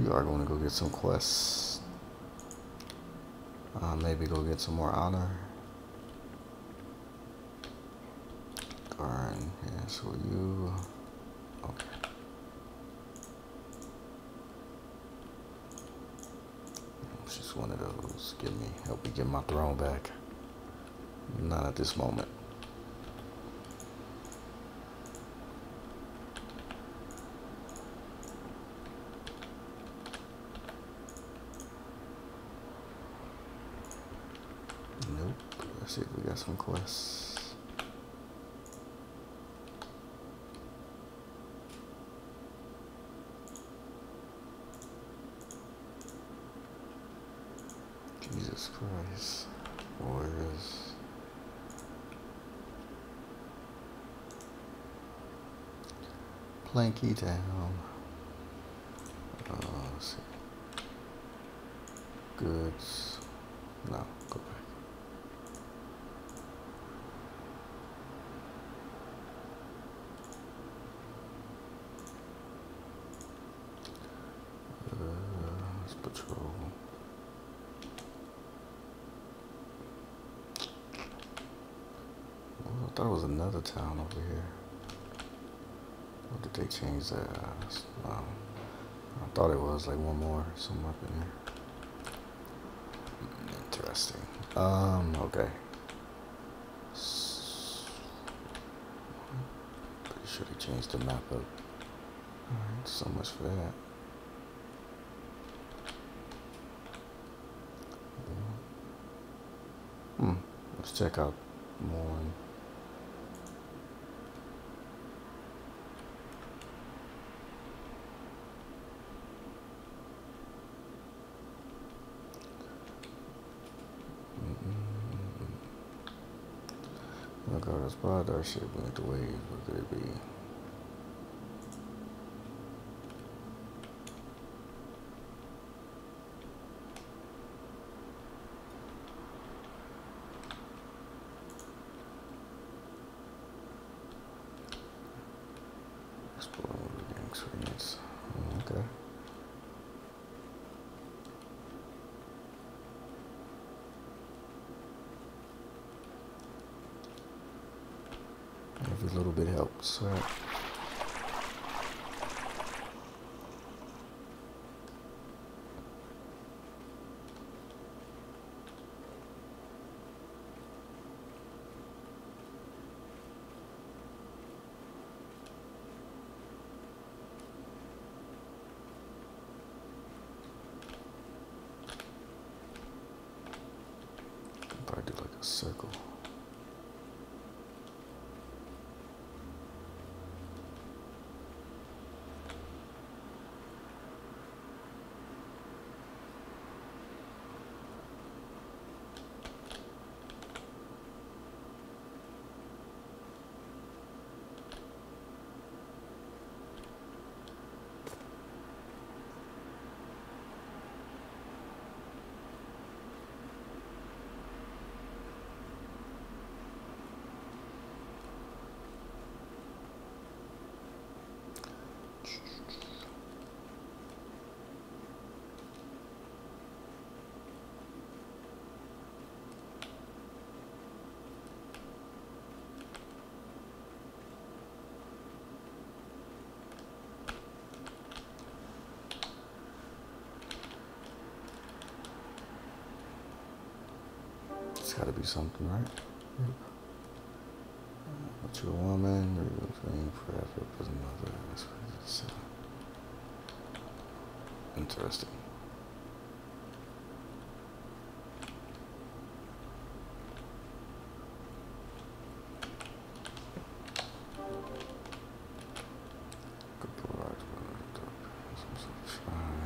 We are going to go get some quests. Uh, maybe go get some more honor. Darn, yeah, so you... Okay. She's one of those. Give me, help me get my throne back. Not at this moment. Nope. Got some quests. Jesus Christ. Warriors. Planky Town. Oh, see. Goods. No, go back. Uh, let's patrol. Well, I thought it was another town over here. Did they change that? Um, I thought it was like one more, something up in there. Interesting. Um, okay. Pretty sure they changed the map up. Alright, so much for that. Hmm. Let's check out more. Look at this spot, our shit went. What could it be? Explore the gang experience. Okay. Every little bit helps, right? Could Probably do like a circle. It's gotta be something, right? But you're a woman, you're trained forever as a mother. That's what it is. Interesting. Good provide some sort of shrine.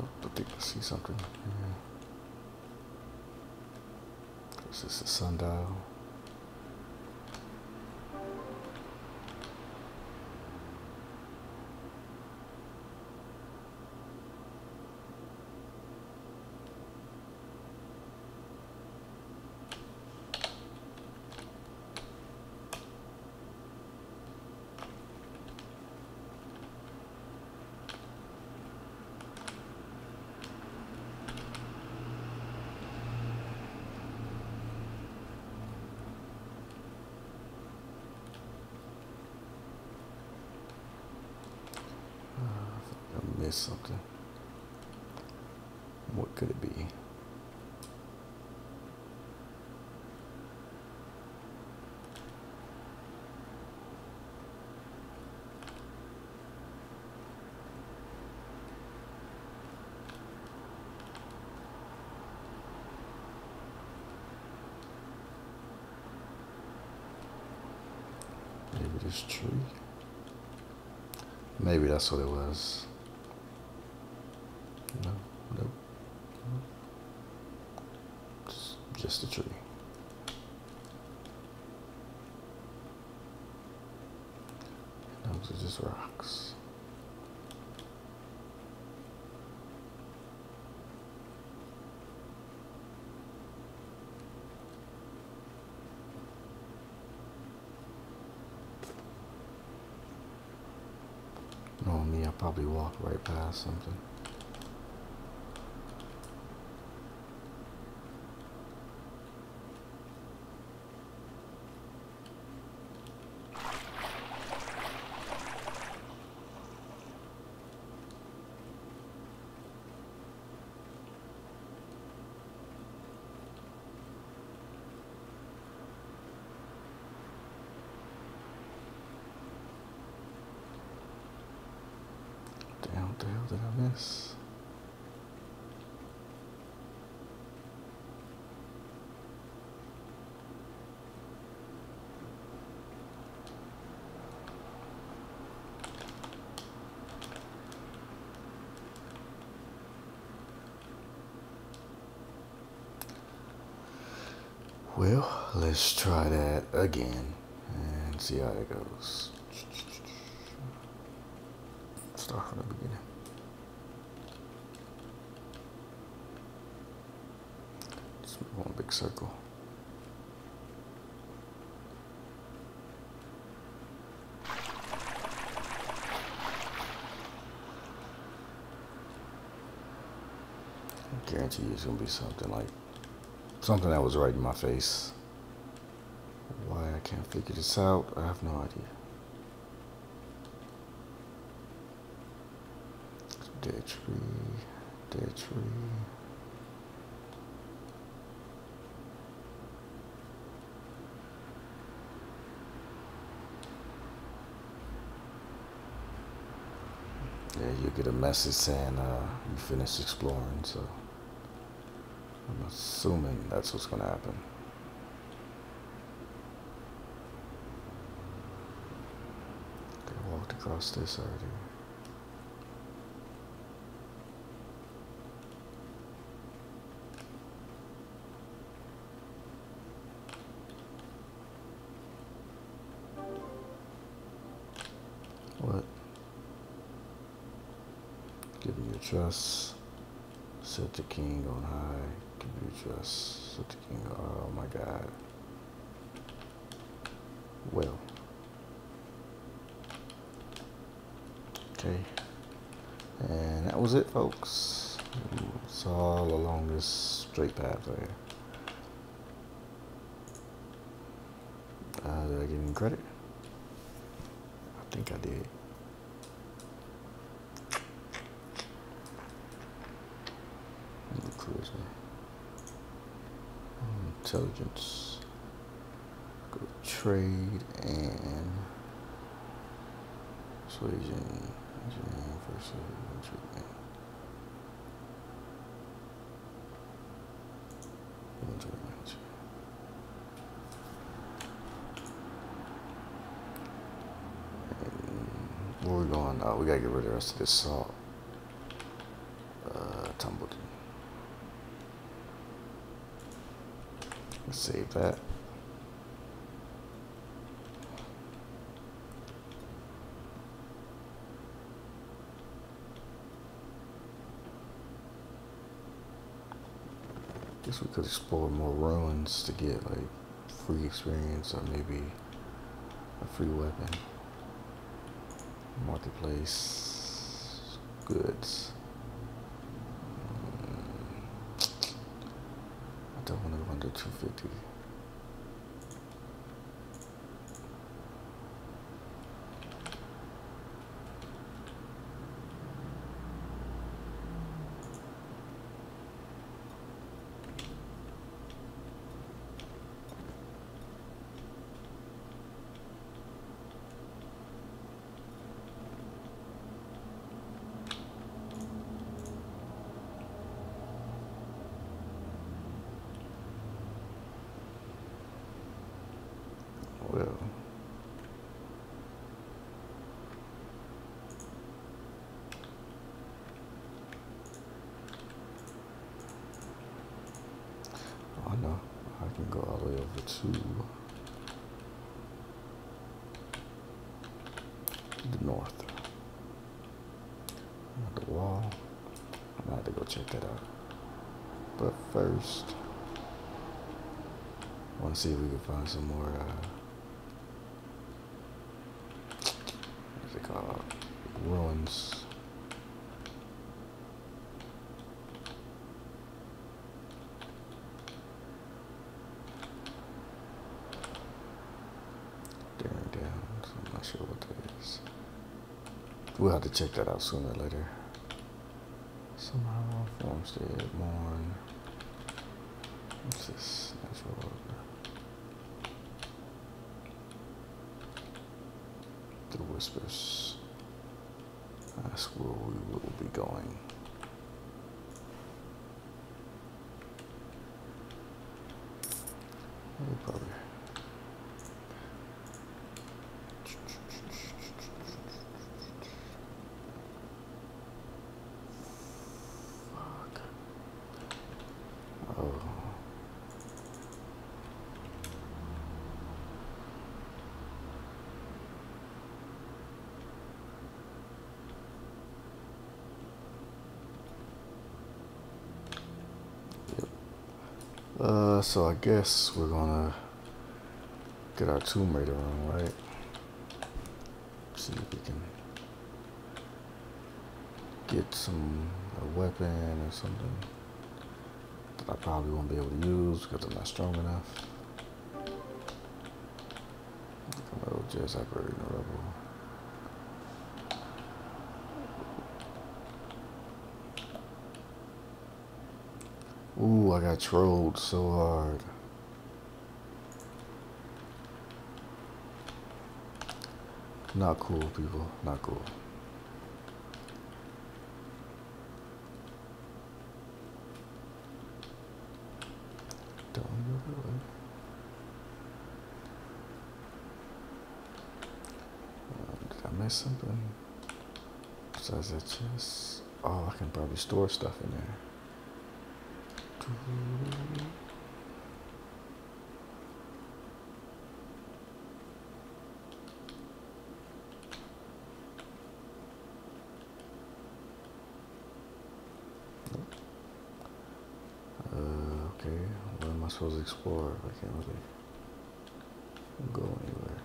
Oh, I think I see something. Yeah. Is this a sundial? Something. What could it be? Maybe this tree? Maybe that's what it was. No, nope. It's just a tree. Those rocks. Knowing me, I probably walk right past something. Damn, what the hell did I miss? Well, let's try that again and see how it goes. Start from the beginning. Just move one big circle. I guarantee you it's gonna be something like something that was right in my face. Why I can't figure this out, I have no idea. Dead tree, dead tree. Yeah, you get a message saying uh, you finished exploring, so I'm assuming that's what's gonna happen. Okay, walked across this already. What? Give me your trust. Set the king on high. Give me your trust. Set the king. Oh my God. Well. Okay. And that was it, folks. It's all along this straight path there. Uh, did I give him credit? I think I did. Go trade and persuasion. Engineering versus treatment. Inventory manager. And where we going? Oh, we gotta get rid of the rest of this salt. Uh, Tumbleton. Let's save that. Guess we could explore more ruins to get like free experience or maybe a free weapon. Marketplace goods. Want to go under 250. I can go all the way over to the north. The wall. I'm gonna have to go check that out. But first, I want to see if we can find some more. Uh, what's it called? Ruins. Daring Downs. I'm not sure what that is. We'll have to check that out sooner or later. Somehow, Farmstead, Morne. What's this? Natural order. The Whispers. That's where we will be going. We'll probably. Fuck. Oh. Yep. Uh, so I guess we're gonna get our Tomb Raider on, right? See if we can get some a weapon or something that I probably won't be able to use because I'm not strong enough. Jazz Operator Rebel. Ooh, I got trolled so hard. Not cool, people. Not cool. Don't go away. Uh, did I miss something? Besides that chest? Oh, I can probably store stuff in there. Uh, okay, what am I supposed to explore? I can't really go anywhere.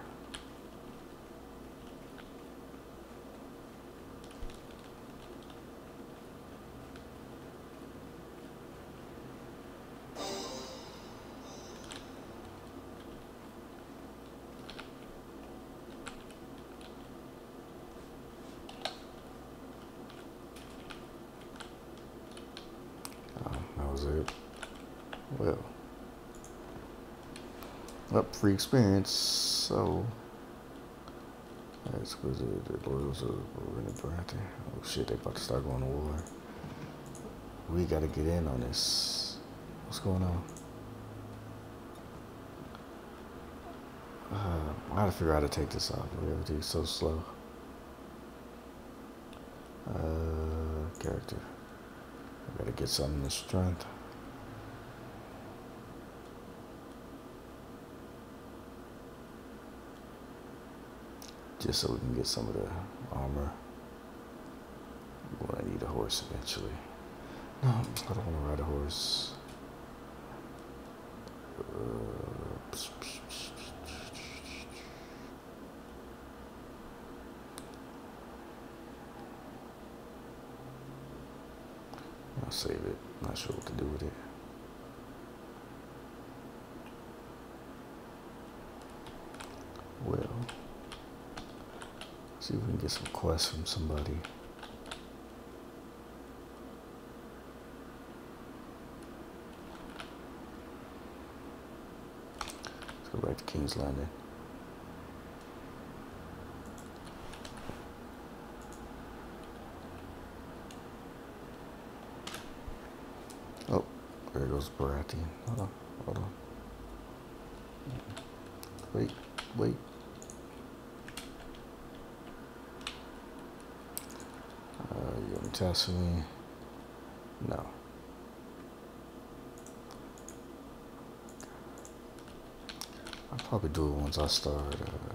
Oh, that it. Well, up free experience. So, that's because the Loyals are in the Baratheon. Oh shit, they about to start going to war. We got to get in on this. What's going on? Uh, I gotta figure out how to take this off. Everything's so slow. Uh, character. Gotta get some of the strength. Just so we can get some of the armor. Well, I need a horse eventually. No, I don't want to ride a horse. Uh, I'll save it. Not sure what to do with it. Well, see if we can get some quests from somebody. Let's go back to King's Landing. Oh, goes Baratheon. Hold on, hold on. Wait, wait. Uh, you gonna test me? No. I'll probably do it once I start uh,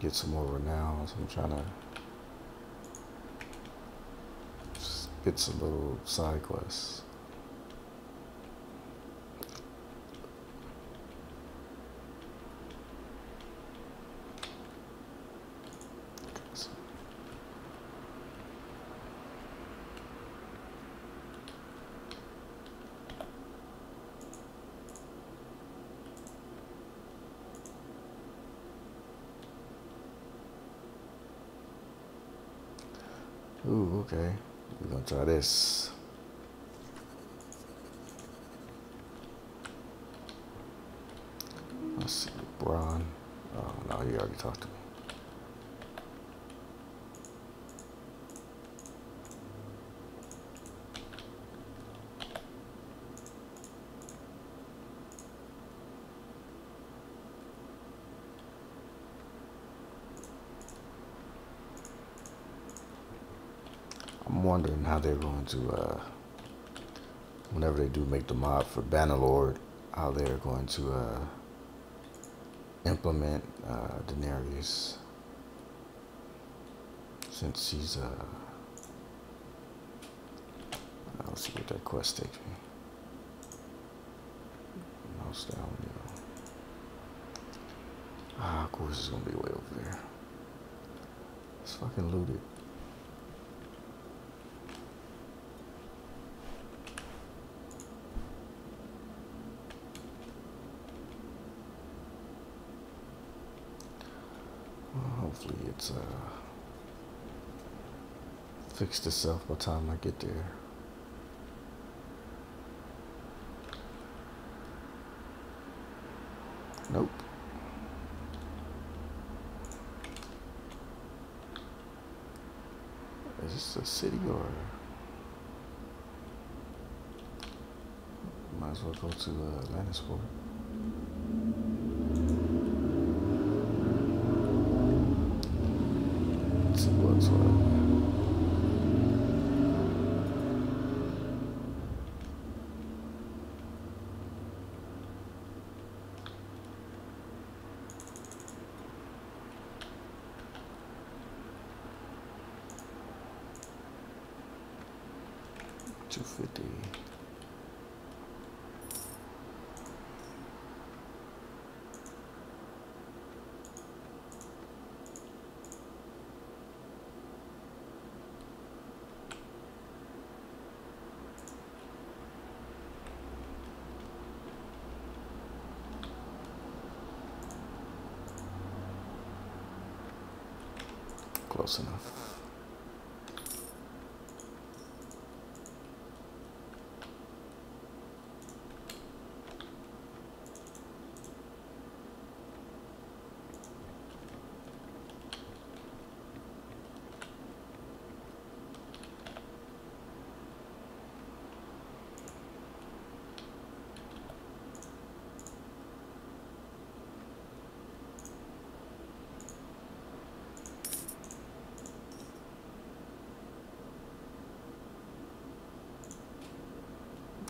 get some more renown. So I'm trying to get some little side quests. Ooh, okay. We're gonna try this. Let's see, Braun. Oh no, he already talked to me. I'm wondering how they're going to, uh, whenever they do make the mod for Bannerlord, how they're going to uh, implement uh, Daenerys since she's uh I'll see what that quest takes me. Mouse down, you know. Ah, of course it's gonna be way over there. It's fucking looted. Hopefully it's uh, fixed itself by the time I get there. Nope. Is this a city or might as well go to uh, see 250. Close enough.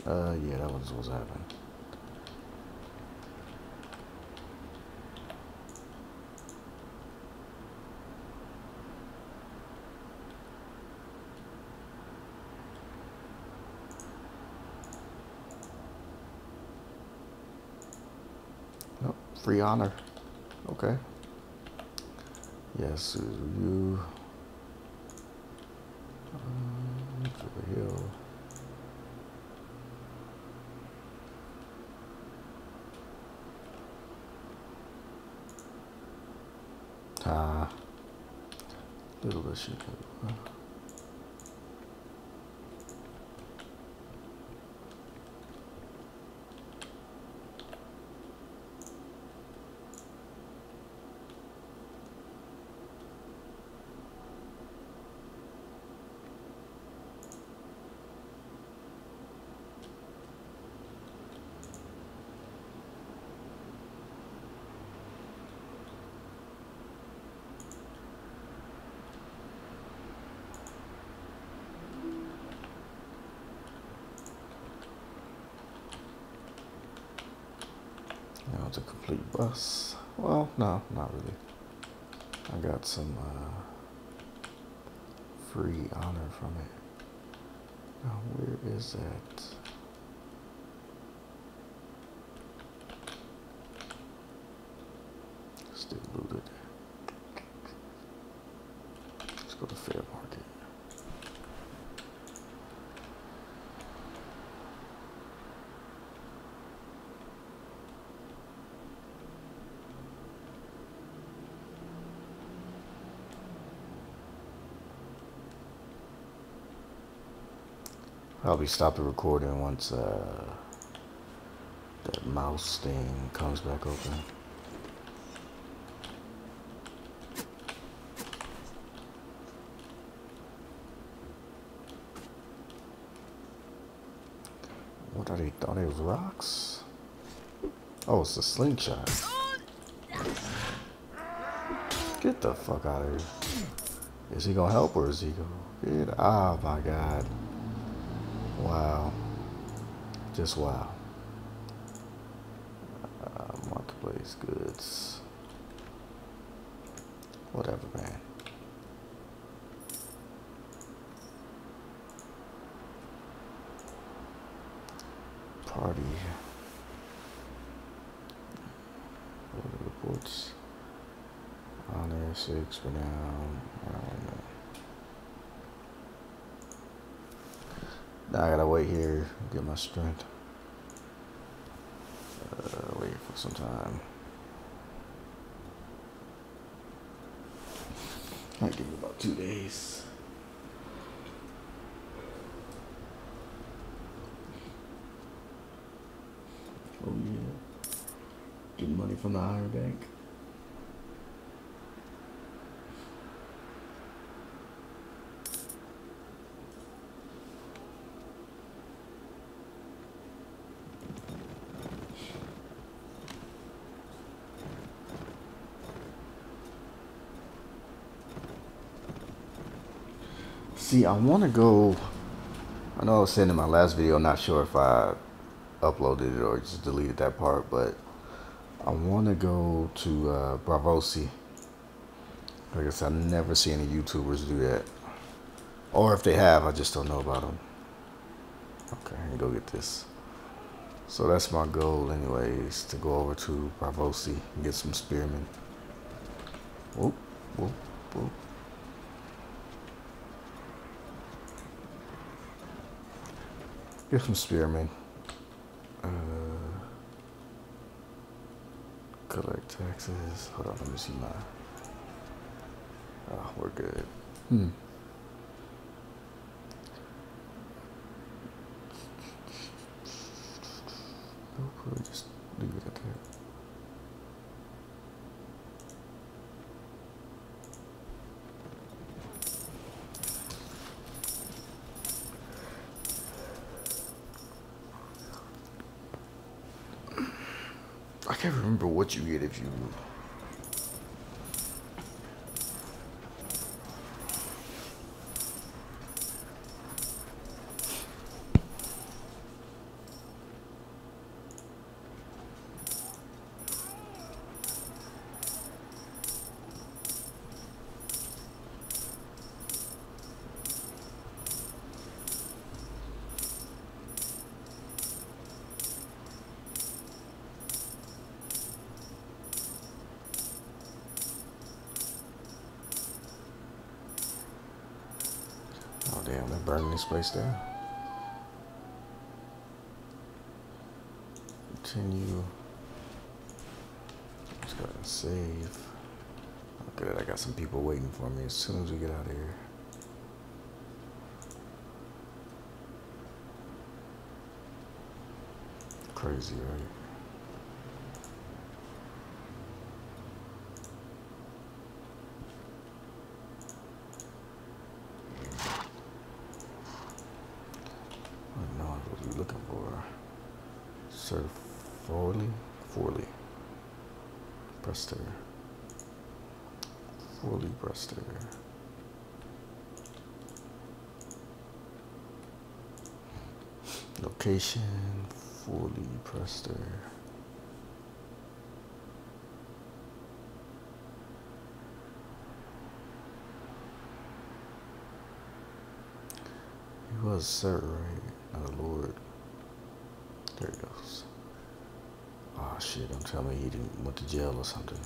Uh, yeah, that was what's happening. Nope, free honor. Okay. Yes, you. Um, to the hill. Ah, little bit shit. want a Well, no, not really. I got some uh, free honor from it. Now, where is that? Still looted. Let's go to Fair Market. I'll be stopping recording once uh, that mouse thing comes back open. What are they? It was rocks? Oh, it's a slingshot. Get the fuck out of here. Is he gonna help or is he gonna get? Oh my god. Wow. Just wow. Uh, marketplace goods. Whatever, man. Party. What reports? Honor six for now. I don't know. Now I gotta wait here, get my strength. Uh, wait for some time. Might give me about two days. Oh yeah. Getting money from the higher bank. See, I want to go. I know I was saying in my last video, I'm not sure if I uploaded it or just deleted that part, but I want to go to uh, Braavosi. Like I said, I never see any YouTubers do that. Or if they have, I just don't know about them. Okay, I can go get this. So that's my goal anyways, to go over to Braavosi and get some spearmen. Whoop, whoop, whoop. Get some spearmen. Uh, collect taxes. Hold on, let me see my. Oh, we're good. Hmm. We'll just leave it at that. I can't remember what you get if you. Burning this place down. Continue. Let's go and save. Good, I got some people waiting for me as soon as we get out of here. Crazy, right? Fully fully prester. He was sir, right? Oh lord. There he goes. Oh shit, I'm telling me he didn't went to jail or something.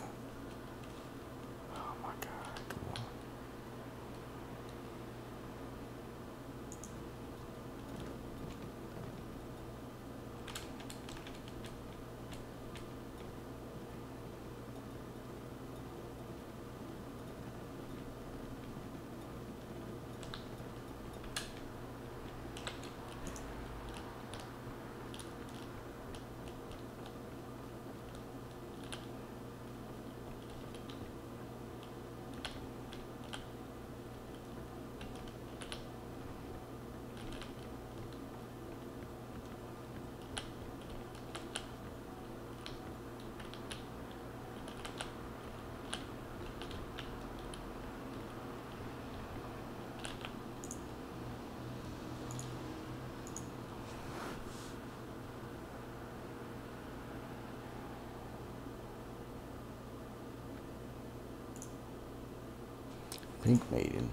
Pink Maiden.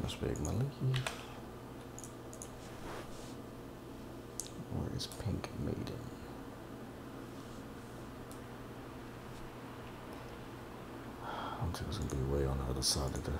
Must be my leaf. Where is Pink Maiden? I don't think it's gonna be way on the other side of the